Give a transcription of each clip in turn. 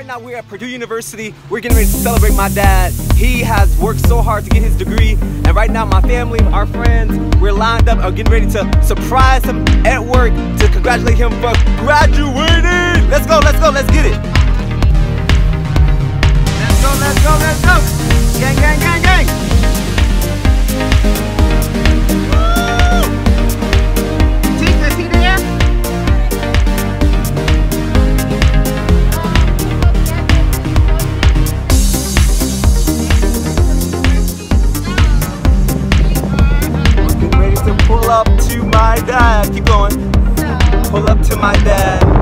right now we're at Purdue University. We're getting ready to celebrate my dad. He has worked so hard to get his degree. And right now my family, our friends, we're lined up are getting ready to surprise him at work to congratulate him for graduating. Let's go, let's go, let's get it. Let's go, let's go, let's go. Gang, gang, gang, gang. To my dad. Keep going. Pull up to my dad.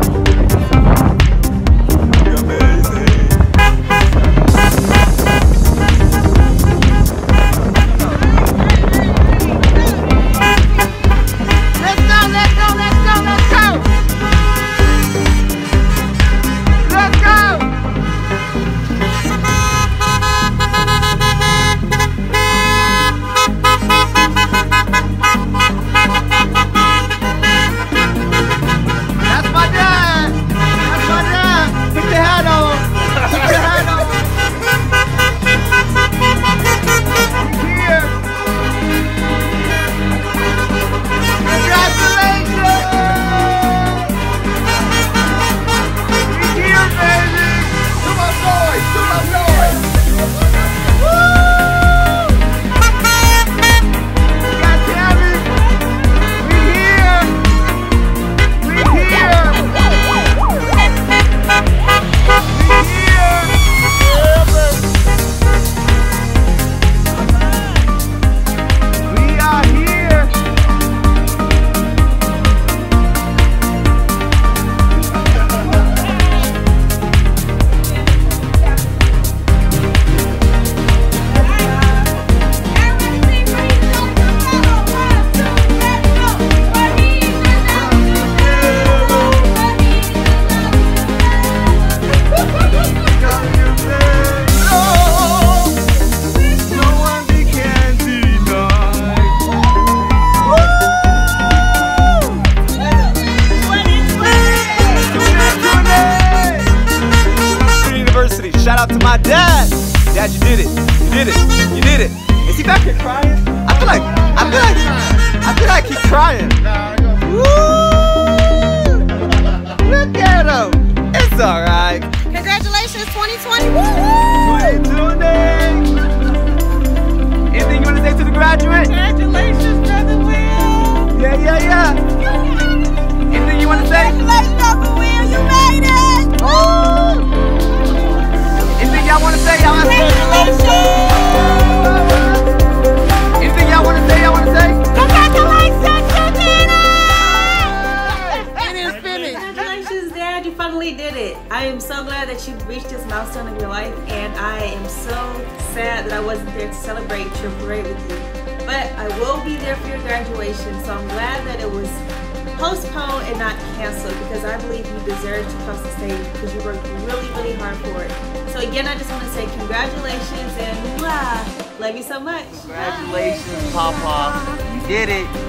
Shout out to my dad. Dad, you did it. You did it. You did it. Is he back here crying? I feel like I feel like I feel like he's crying. Woo! Look at him. It's all right. Congratulations, 2020. Woo! What are you doing there? Anything you want to say to the graduate? Congratulations, Brother Will. Yeah, yeah, yeah. Anything you want to say? Finally did it. I am so glad that you reached this milestone in your life, and I am so sad that I wasn't there to celebrate your parade with you. But I will be there for your graduation, so I'm glad that it was postponed and not canceled because I believe you deserve to cross the stage because you worked really, really hard for it. So again, I just want to say congratulations and love you so much. Congratulations, Papa. You did it.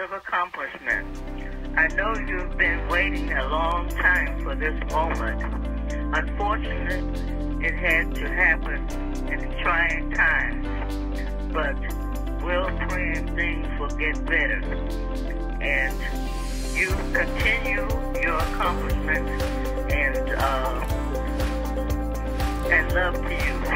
Of accomplishment. I know you've been waiting a long time for this moment. Unfortunately, it had to happen in trying times, but we're praying things will get better. And you continue your accomplishments and uh, and love to you,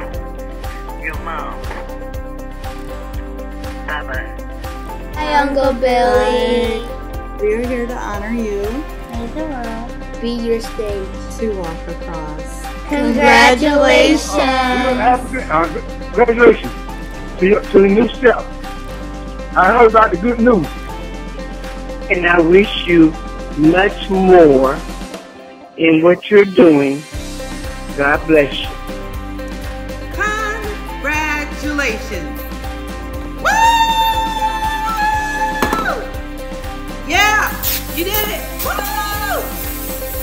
Hi, Uncle Billy. We are here to honor you May the world be your stage. to walk across. Congratulations. Congratulations to, your, to the new step. I heard about the good news. And I wish you much more in what you're doing. God bless you. Congratulations. Yeah, you did it. Woo!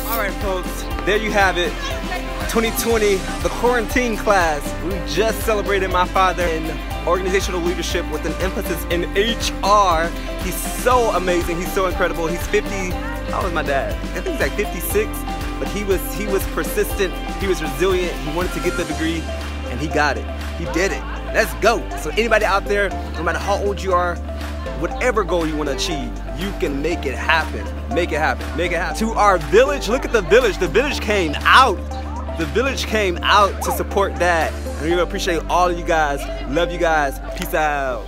All right, folks, there you have it. 2020, the quarantine class. We just celebrated my father in organizational leadership with an emphasis in HR. He's so amazing. He's so incredible. He's 50. How old is my dad? I think he's like 56. But he was he was persistent. He was resilient. He wanted to get the degree, and he got it. He did it. Let's go. So anybody out there, no matter how old you are, whatever goal you want to achieve, you can make it happen. Make it happen. Make it happen. To our village, look at the village. The village came out. The village came out to support that. And we appreciate all of you guys. Love you guys. Peace out.